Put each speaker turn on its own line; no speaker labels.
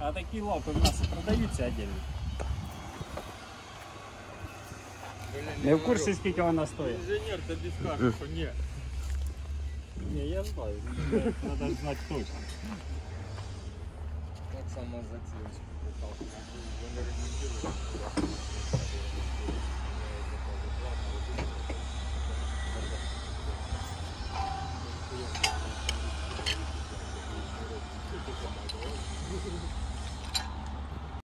А такие лапы в нас продаются продаються отдельно.
Не
в курсе сколько она стоит?
Инженер то без що нет.
Не, я знаю. надо знать точно.
Как сама за